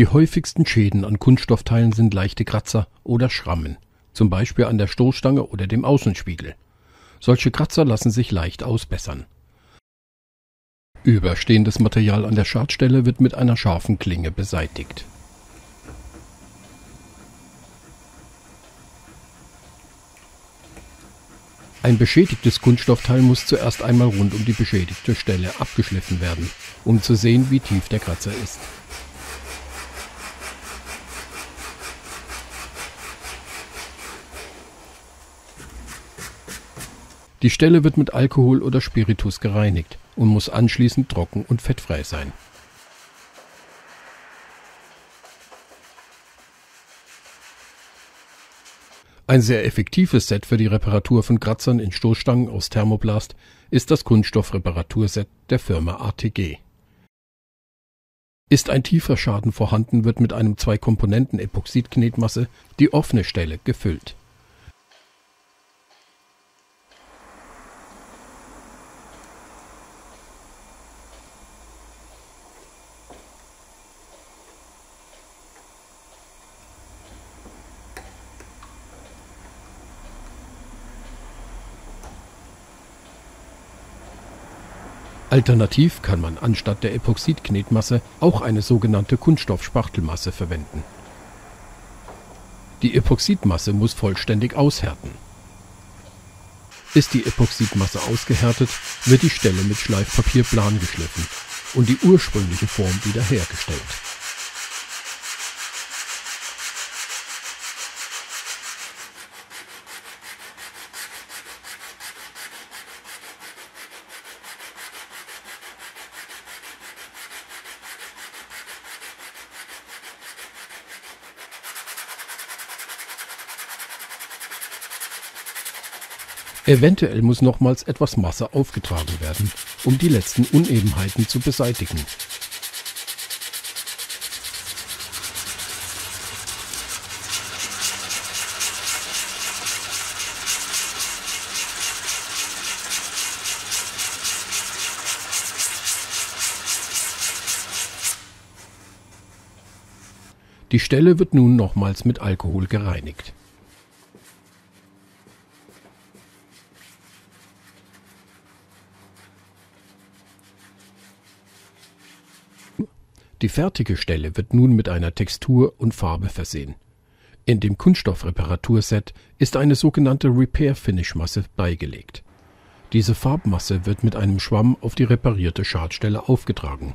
Die häufigsten Schäden an Kunststoffteilen sind leichte Kratzer oder Schrammen, zum Beispiel an der Stoßstange oder dem Außenspiegel. Solche Kratzer lassen sich leicht ausbessern. Überstehendes Material an der Schadstelle wird mit einer scharfen Klinge beseitigt. Ein beschädigtes Kunststoffteil muss zuerst einmal rund um die beschädigte Stelle abgeschliffen werden, um zu sehen, wie tief der Kratzer ist. Die Stelle wird mit Alkohol oder Spiritus gereinigt und muss anschließend trocken und fettfrei sein. Ein sehr effektives Set für die Reparatur von Kratzern in Stoßstangen aus Thermoplast ist das Kunststoffreparaturset der Firma ATG. Ist ein tiefer Schaden vorhanden, wird mit einem Zwei-Komponenten-Epoxidknetmasse die offene Stelle gefüllt Alternativ kann man anstatt der Epoxidknetmasse auch eine sogenannte Kunststoffspachtelmasse verwenden. Die Epoxidmasse muss vollständig aushärten. Ist die Epoxidmasse ausgehärtet, wird die Stelle mit Schleifpapier plan geschliffen und die ursprüngliche Form wiederhergestellt Eventuell muss nochmals etwas Masse aufgetragen werden, um die letzten Unebenheiten zu beseitigen. Die Stelle wird nun nochmals mit Alkohol gereinigt Die fertige Stelle wird nun mit einer Textur und Farbe versehen. In dem Kunststoffreparaturset ist eine sogenannte Repair Finish Masse beigelegt. Diese Farbmasse wird mit einem Schwamm auf die reparierte Schadstelle aufgetragen.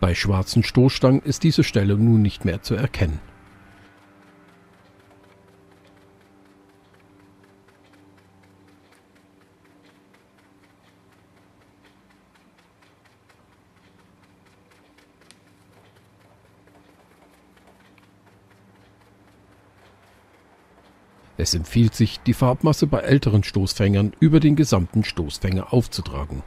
Bei schwarzen Stoßstangen ist diese Stelle nun nicht mehr zu erkennen Es empfiehlt sich, die Farbmasse bei älteren Stoßfängern über den gesamten Stoßfänger aufzutragen